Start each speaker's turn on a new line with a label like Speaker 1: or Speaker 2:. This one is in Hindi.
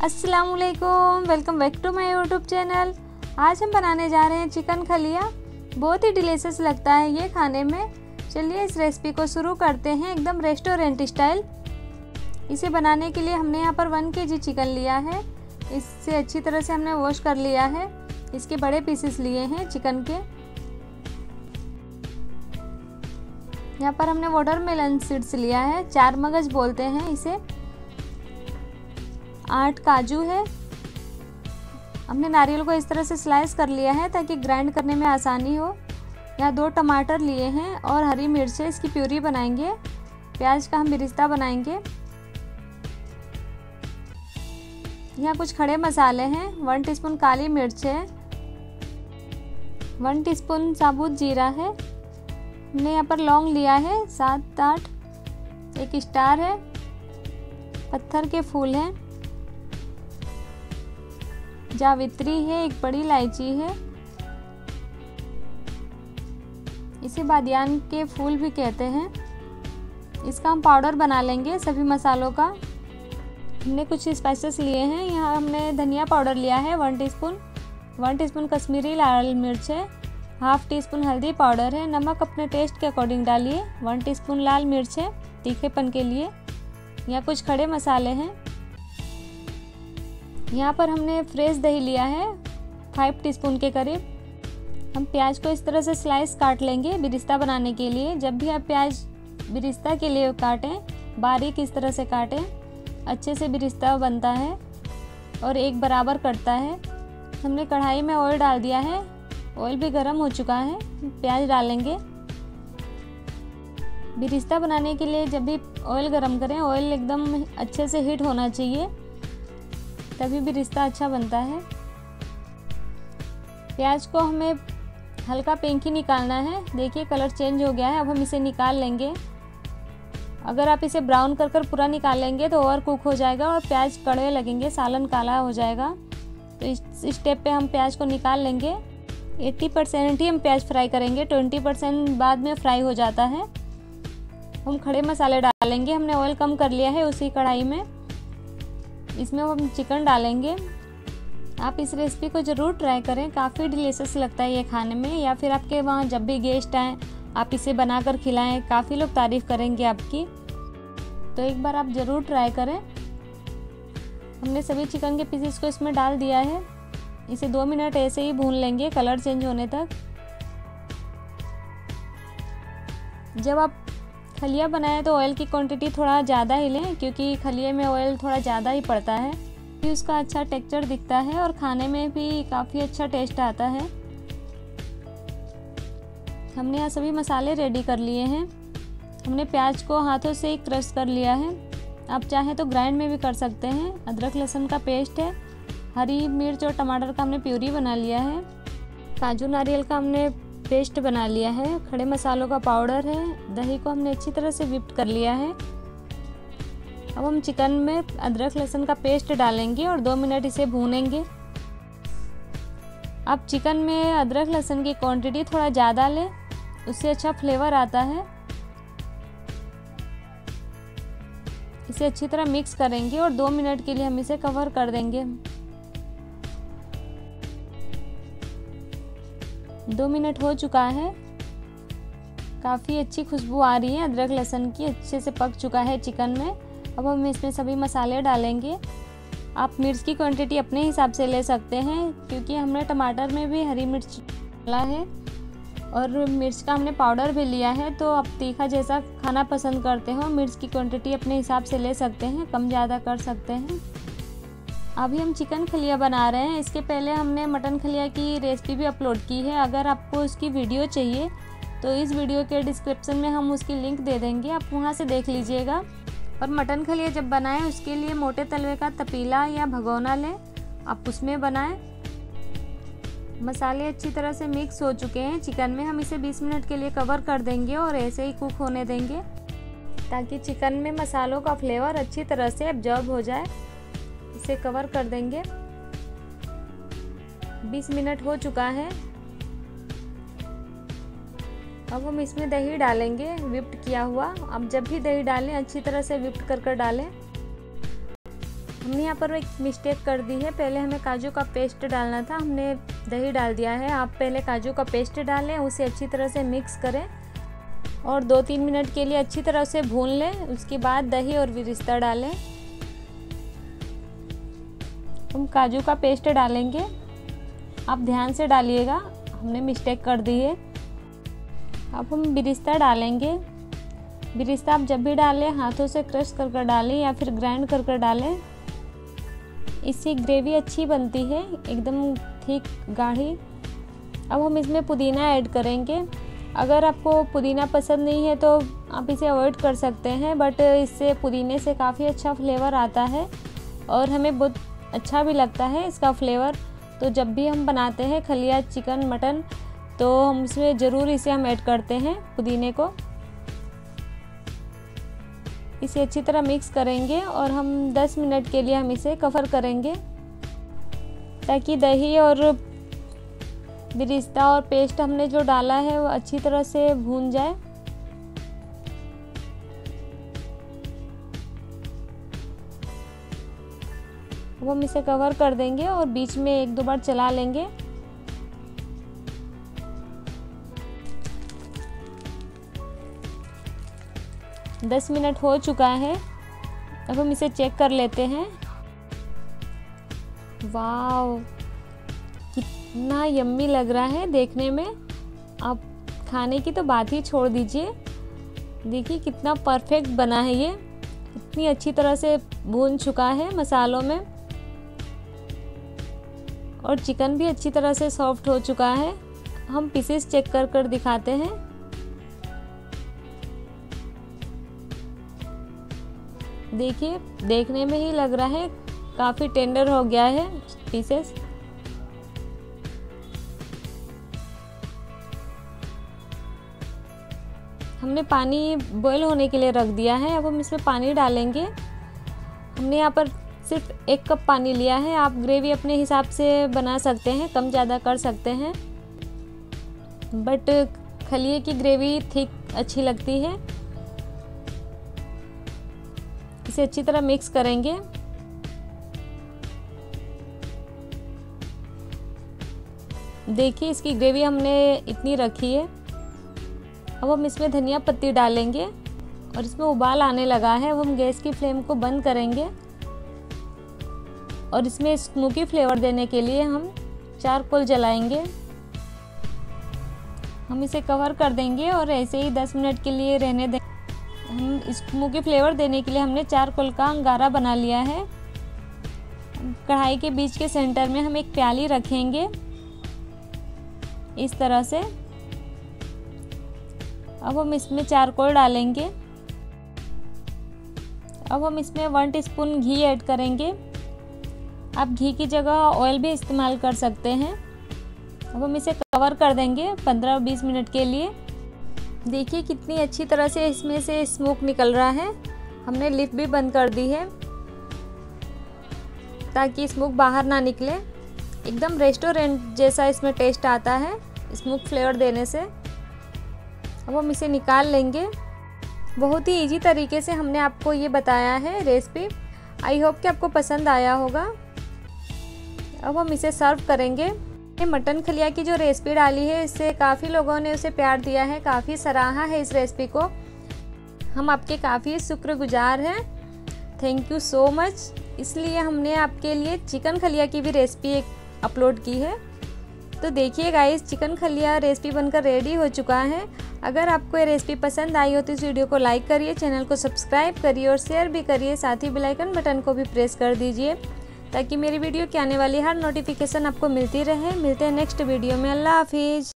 Speaker 1: असलकुम welcome back to my YouTube channel आज हम बनाने जा रहे हैं चिकन खलिया। बहुत ही डिलीशियस लगता है ये खाने में। चलिए इस रेसिपी को शुरू करते हैं एकदम रेस्टोरेंट स्टाइल इसे बनाने के लिए हमने यहाँ पर वन के जी चिकन लिया है। इससे अच्छी तरह से हमने वॉश कर लिया है। इसके बड़े पीसेस लिए हैं चिकन के। यहाँ पर हमने वाटरमेलन सीड्स लिया है। चार मगज बोलते हैं इसे। आठ काजू है। हमने नारियल को इस तरह से स्लाइस कर लिया है ताकि ग्राइंड करने में आसानी हो। यहाँ दो टमाटर लिए हैं और हरी मिर्च इसकी प्यूरी बनाएँगे। प्याज का हम बिरिस्ता बनाएँगे। यहाँ कुछ खड़े मसाले हैं। वन टीस्पून काली मिर्च है। वन टीस्पून साबुत जीरा है। हमने यहाँ पर लौंग लिया है। सात आठ एक स्टार है। पत्थर के फूल हैं। जावित्री है, एक बड़ी इलायची है। इसे बादियान के फूल भी कहते हैं। इसका हम पाउडर बना लेंगे सभी मसालों का। हमने कुछ स्पाइसेस लिए हैं। यहाँ हमने धनिया पाउडर लिया है one teaspoon one teaspoon Kashmiri लाल मिर्च है। हाफ़ टी स्पून हल्दी पाउडर है। नमक अपने टेस्ट के अकॉर्डिंग डालिए। वन टीस्पून लाल मिर्च है, तीखेपन के लिए। यहाँ कुछ खड़े मसाले हैं। यहाँ पर हमने फ्रेश दही लिया है फाइव टीस्पून के करीब। हम प्याज को इस तरह से स्लाइस काट लेंगे बिरिस्ता बनाने के लिए। जब भी आप प्याज बिरिस्ता के लिए काटें, बारीक इस तरह से काटें, अच्छे से बिरिस्ता बनता है और एक बराबर कटता है। हमने कढ़ाई में ऑयल डाल दिया है ऑयल भी गर्म हो चुका है, प्याज डालेंगे। बिरिस्ता बनाने के लिए जब भी ऑयल गर्म करें ऑयल एकदम अच्छे से हीट होना चाहिए। तभी भी रिश्ता अच्छा बनता है। प्याज को हमें हल्का पिंक ही निकालना है। देखिए, कलर चेंज हो गया है, अब हम इसे निकाल लेंगे। अगर आप इसे ब्राउन कर कर पूरा निकाल लेंगे तो ओवर कुक हो जाएगा और प्याज कड़वे लगेंगे, सालन काला हो जाएगा। तो इस स्टेप पे हम प्याज को निकाल लेंगे। 80 परसेंट ही हम प्याज फ्राई करेंगे। 20 परसेंट बाद में फ्राई हो जाता है। हम खड़े मसाले डालेंगे। हमने ऑयल कम कर लिया है उसी कढ़ाई में। इसमें हम चिकन डालेंगे। आप इस रेसिपी को ज़रूर ट्राई करें। काफ़ी डिलीशियस लगता है ये खाने में। या फिर आपके वहाँ जब भी गेस्ट आएँ, आप इसे बनाकर खिलाएँ। काफ़ी लोग तारीफ़ करेंगे आपकी। तो एक बार आप ज़रूर ट्राई करें। हमने सभी चिकन के पीसेस को इसमें डाल दिया है। इसे दो मिनट ऐसे ही भून लेंगे कलर चेंज होने तक। जब आप खलिया बनाए तो ऑयल की क्वांटिटी थोड़ा ज़्यादा ही लें, क्योंकि खलिए में ऑयल थोड़ा ज़्यादा ही पड़ता है। फिर उसका अच्छा टेक्सचर दिखता है और खाने में भी काफ़ी अच्छा टेस्ट आता है। हमने यहाँ सभी मसाले रेडी कर लिए हैं। हमने प्याज को हाथों से ही क्रश कर लिया है। आप चाहें तो ग्राइंड में भी कर सकते हैं। अदरक लहसुन का पेस्ट है। हरी मिर्च और टमाटर का हमने प्यूरी बना लिया है। काजू नारियल का हमने पेस्ट बना लिया है। खड़े मसालों का पाउडर है। दही को हमने अच्छी तरह से विप्ट कर लिया है। अब हम चिकन में अदरक, लहसुन का पेस्ट डालेंगे और दो मिनट इसे भूनेंगे। अब चिकन में अदरक, लहसुन की क्वांटिटी थोड़ा ज़्यादा लें। उससे अच्छा फ्लेवर आता है। इसे अच्छी तरह मिक्स करेंगे और दो मिनट के लिए हम इसे कवर कर देंगे। दो मिनट हो चुका है। काफ़ी अच्छी खुशबू आ रही है, अदरक लहसुन की अच्छे से पक चुका है चिकन में। अब हम इसमें सभी मसाले डालेंगे। आप मिर्च की क्वांटिटी अपने हिसाब से ले सकते हैं, क्योंकि हमने टमाटर में भी हरी मिर्च डाला है। और मिर्च का हमने पाउडर भी लिया है तो आप तीखा जैसा खाना पसंद करते हो, मिर्च की क्वांटिटी अपने हिसाब से ले सकते हैं, कम ज़्यादा कर सकते हैं। अभी हम चिकन खलिया बना रहे हैं। इसके पहले हमने मटन खलिया की रेसिपी भी अपलोड की है। अगर आपको उसकी वीडियो चाहिए तो इस वीडियो के डिस्क्रिप्शन में हम उसकी लिंक दे देंगे। आप वहाँ से देख लीजिएगा। और मटन खलिया जब बनाएँ, उसके लिए मोटे तलवे का तपीला या भगोना लें। आप उसमें बनाएँ। मसाले अच्छी तरह से मिक्स हो चुके हैं। चिकन में हम इसे 20 मिनट के लिए कवर कर देंगे और ऐसे ही कुक होने देंगे। ताकि चिकन में मसालों का फ्लेवर अच्छी तरह से एब्जॉर्ब हो जाए। इसे कवर कर देंगे। 20 मिनट हो चुका है। अब हम इसमें दही डालेंगे विप्ट किया हुआ। अब जब भी दही डालें, अच्छी तरह से विप्ट कर कर डालें। हमने यहाँ पर एक मिस्टेक कर दी है। पहले हमें काजू का पेस्ट डालना था। हमने दही डाल दिया है। आप पहले काजू का पेस्ट डालें, उसे अच्छी तरह से मिक्स करें। और दो तीन मिनट के लिए अच्छी तरह से भून लें। उसके बाद दही और विरिस्ता डालें। हम काजू का पेस्ट डालेंगे। आप ध्यान से डालिएगा, हमने मिस्टेक कर दी है। अब हम बिरिस्ता डालेंगे। बिरिस्ता आप जब भी डालें, हाथों से क्रश कर कर डालें या फिर ग्राइंड कर कर डालें। इससे ग्रेवी अच्छी बनती है, एकदम ठीक, गाढ़ी। अब हम इसमें पुदीना ऐड करेंगे। अगर आपको पुदीना पसंद नहीं है तो आप इसे अवॉइड कर सकते हैं बट इससे पुदीने से काफ़ी अच्छा फ्लेवर आता है। और हमें बहुत अच्छा भी लगता है इसका फ्लेवर। तो जब भी हम बनाते हैं खलिया चिकन मटन तो हम इसमें ज़रूर इसे हम ऐड करते हैं पुदीने को। इसे अच्छी तरह मिक्स करेंगे और हम 10 मिनट के लिए हम इसे कवर करेंगे। ताकि दही और बिरिस्ता और पेस्ट हमने जो डाला है वो अच्छी तरह से भून जाए। अब हम इसे कवर कर देंगे और बीच में एक दो बार चला लेंगे। दस मिनट हो चुका है। अब हम इसे चेक कर लेते हैं। वाव कितना यम्मी लग रहा है देखने में। आप खाने की तो बात ही छोड़ दीजिए। देखिए कितना परफेक्ट बना है ये। इतनी अच्छी तरह से भून चुका है मसालों में। और चिकन भी अच्छी तरह से सॉफ्ट हो चुका है। हम पीसेस चेक कर कर दिखाते हैं। देखिए, देखने में ही लग रहा है काफ़ी टेंडर हो गया है पीसेस हमने पानी बॉयल होने के लिए रख दिया है। अब हम इसमें पानी डालेंगे। हमने यहाँ पर सिर्फ़ एक कप पानी लिया है। आप ग्रेवी अपने हिसाब से बना सकते हैं, कम ज़्यादा कर सकते हैं। बट खलिए की ग्रेवी थिक अच्छी लगती है। इसे अच्छी तरह मिक्स करेंगे। देखिए, इसकी ग्रेवी हमने इतनी रखी है। अब हम इसमें धनिया पत्ती डालेंगे और इसमें उबाल आने लगा है। अब हम गैस की फ्लेम को बंद करेंगे। और इसमें स्मोकी फ्लेवर देने के लिए हम चार कोल जलाएँगे। हम इसे कवर कर देंगे और ऐसे ही 10 मिनट के लिए रहने दें। हम स्मोकी फ्लेवर देने के लिए हमने चार कोल का अंगारा बना लिया है। कढ़ाई के बीच के सेंटर में हम एक प्याली रखेंगे। इस तरह से। अब हम इसमें चारकोल डालेंगे। अब हम इसमें वन टीस्पून घी ऐड करेंगे। आप घी की जगह ऑयल भी इस्तेमाल कर सकते हैं। अब हम इसे कवर कर देंगे 15-20 मिनट के लिए। देखिए कितनी अच्छी तरह से इसमें से स्मोक निकल रहा है। हमने लिप भी बंद कर दी है। ताकि स्मोक बाहर ना निकले। एकदम रेस्टोरेंट जैसा इसमें टेस्ट आता है स्मोक फ्लेवर देने से। अब हम इसे निकाल लेंगे। बहुत ही इजी तरीके से हमने आपको ये बताया है रेसिपी आई होप कि आपको पसंद आया होगा। अब हम इसे सर्व करेंगे। मटन खलिया की जो रेसिपी डाली है, इससे काफ़ी लोगों ने उसे प्यार दिया है, काफ़ी सराहा है इस रेसिपी को। हम आपके काफ़ी शुक्रगुजार हैं। थैंक यू सो मच इसलिए हमने आपके लिए चिकन खलिया की भी रेसिपी एक अपलोड की है। तो देखिए गाइस चिकन खलिया रेसिपी बनकर रेडी हो चुका है। अगर आपको ये रेसिपी पसंद आई हो तो इस वीडियो को लाइक करिए, चैनल को सब्सक्राइब करिए और शेयर भी करिए। साथ ही बेलाइकन बटन को भी प्रेस कर दीजिए। ताकि मेरी वीडियो की आने वाली हर नोटिफिकेशन आपको मिलती रहे। मिलते हैं नेक्स्ट वीडियो में। अल्लाह हाफिज़।